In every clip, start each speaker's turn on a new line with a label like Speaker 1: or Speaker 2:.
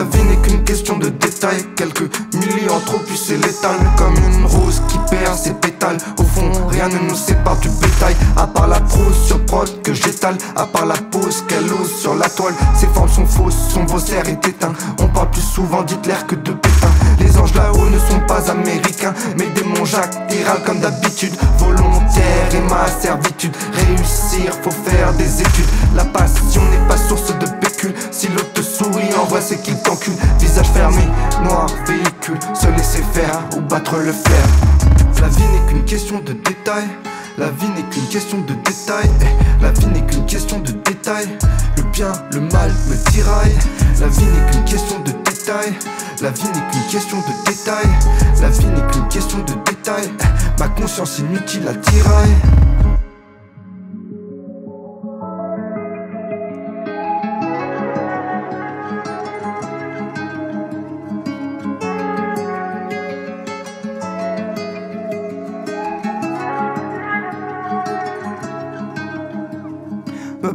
Speaker 1: La vie n'est qu'une question de détails. Quelques millions trop puis c'est létal. Comme une rose qui perd ses pétales. Au fond, rien ne nous sépare du bétail. À part la prose sur prod que j'étale. À part la pose qu'elle ose sur la toile. Ses formes sont fausses, son faussaire est éteint. On parle plus souvent d'Hitler que de Pétain. Les anges là-haut ne sont pas américains. Mais des monts jacques comme d'habitude. Volontaire et ma servitude. Réussir, faut faire des études. La passion envoie c'est qu'il t'encule. Visage fermé, noir, véhicule. Se laisser faire ou battre le fer. La vie n'est qu'une question de détails. La vie n'est qu'une question de détails. Eh, la vie n'est qu'une question de détails. Le bien, le mal me tiraille. La vie n'est qu'une question de détails. La vie n'est qu'une question de détails. La vie n'est qu'une question de détails. Eh, ma conscience inutile à tiraille.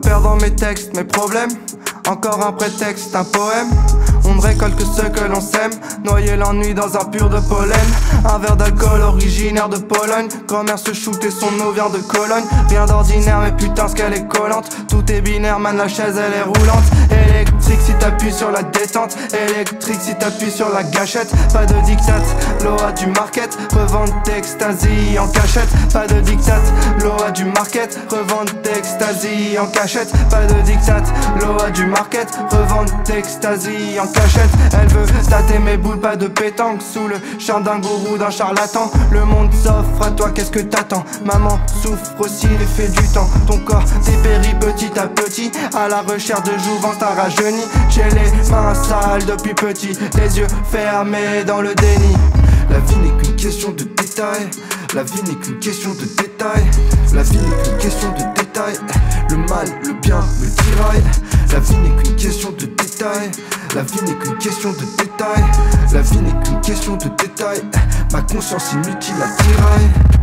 Speaker 1: Perdre dans mes textes, mes problèmes. Encore un prétexte, un poème On ne récolte que ce que l'on sème. Noyer l'ennui dans un pur de pollen. Un verre d'alcool originaire de Pologne. Se shoot et son eau vient de Cologne. Rien d'ordinaire mais putain ce qu'elle est collante. Tout est binaire, man la chaise elle est roulante. Électrique si t'appuies sur la détente. Électrique si t'appuies sur la gâchette. Pas de dictat, loi du market. Revente d'extasie en cachette. Pas de dictat, loi du market. Revente d'extasie en cachette. Pas de dictat, loi du market. Revente d'extasie en cachette. Elle veut tâter mes boules, pas de pétanque. Sous le chant d'un gourou, d'un charlatan. Le monde s'offre à toi, qu'est-ce que t'attends? Maman souffre aussi l'effet du temps. Ton corps dépérit petit à petit. À la recherche de jouvence, t'as rajeuni. J'ai les mains sales depuis petit. Les yeux fermés dans le déni. La vie n'est qu'une question de détails. La vie n'est qu'une question de détails. La vie n'est qu'une question de détails. Le mal, le bien me tiraille. La vie n'est qu'une question de détails. La vie n'est qu'une question de détails. La vie n'est qu'une question de détails. Ma conscience inutile à tiraille.